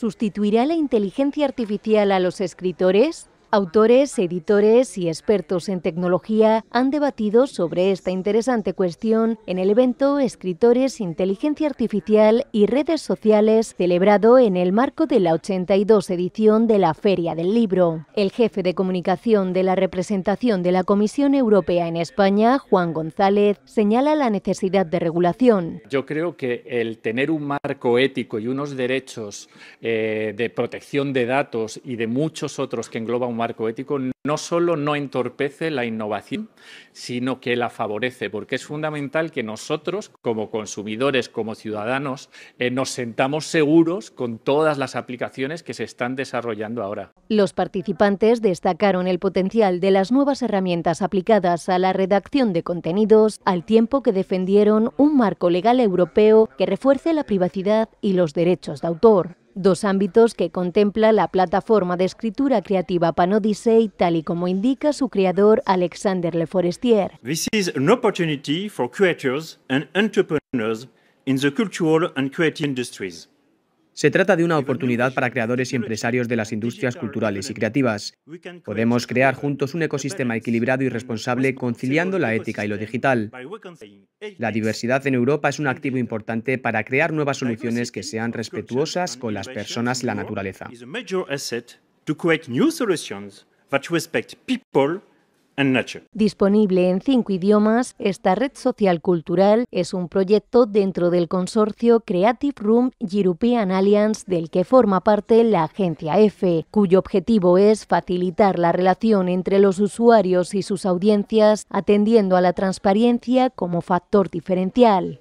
¿Sustituirá la inteligencia artificial a los escritores? Autores, editores y expertos en tecnología han debatido sobre esta interesante cuestión en el evento Escritores, Inteligencia Artificial y Redes Sociales celebrado en el marco de la 82 edición de la Feria del Libro. El jefe de comunicación de la representación de la Comisión Europea en España, Juan González, señala la necesidad de regulación. Yo creo que el tener un marco ético y unos derechos eh, de protección de datos y de muchos otros que engloba un marco ético no solo no entorpece la innovación, sino que la favorece, porque es fundamental que nosotros, como consumidores, como ciudadanos, eh, nos sentamos seguros con todas las aplicaciones que se están desarrollando ahora. Los participantes destacaron el potencial de las nuevas herramientas aplicadas a la redacción de contenidos, al tiempo que defendieron un marco legal europeo que refuerce la privacidad y los derechos de autor dos ámbitos que contempla la plataforma de escritura creativa Panodisei, tal y como indica su creador Alexander Le Forestier. This is an opportunity for creators and entrepreneurs in the cultural and creative industries. Se trata de una oportunidad para creadores y empresarios de las industrias culturales y creativas. Podemos crear juntos un ecosistema equilibrado y responsable conciliando la ética y lo digital. La diversidad en Europa es un activo importante para crear nuevas soluciones que sean respetuosas con las personas y la naturaleza. Disponible en cinco idiomas, esta red social cultural es un proyecto dentro del consorcio Creative Room European Alliance del que forma parte la agencia EFE, cuyo objetivo es facilitar la relación entre los usuarios y sus audiencias, atendiendo a la transparencia como factor diferencial.